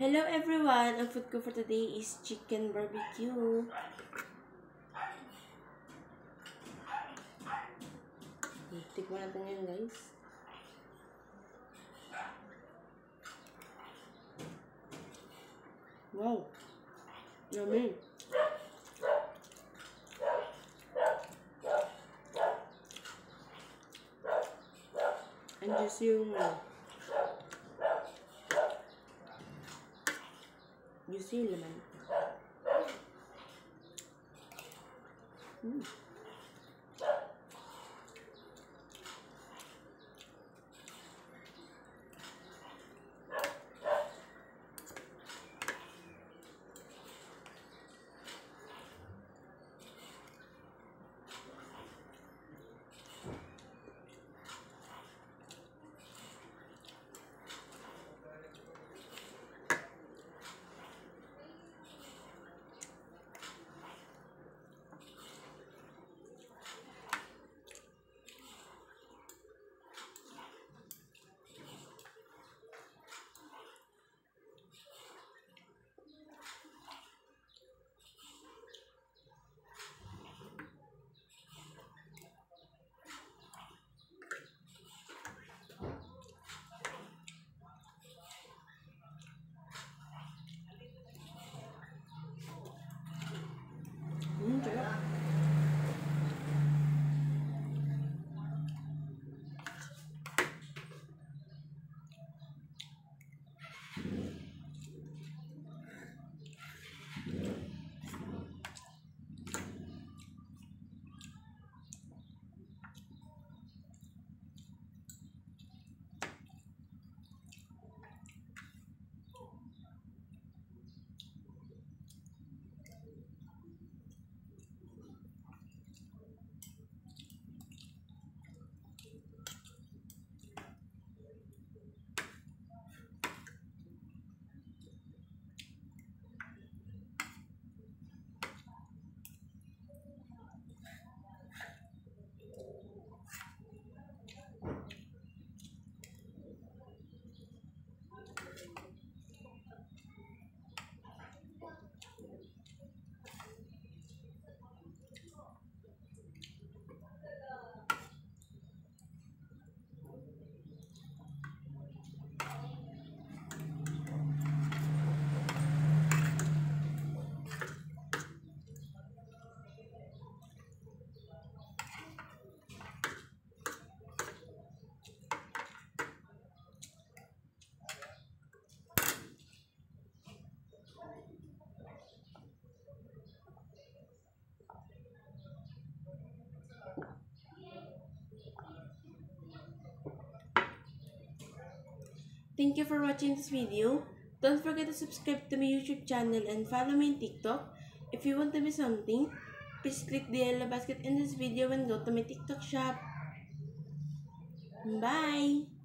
Hello everyone! Ang food ko for today is chicken barbecue. Tikman natin yan guys. Wow! Yummy! And just yung juicy New Zealand. Mm. Thank you for watching this video. Don't forget to subscribe to my YouTube channel and follow me on TikTok. If you want to be something, please click the yellow basket in this video and go to my TikTok shop. Bye!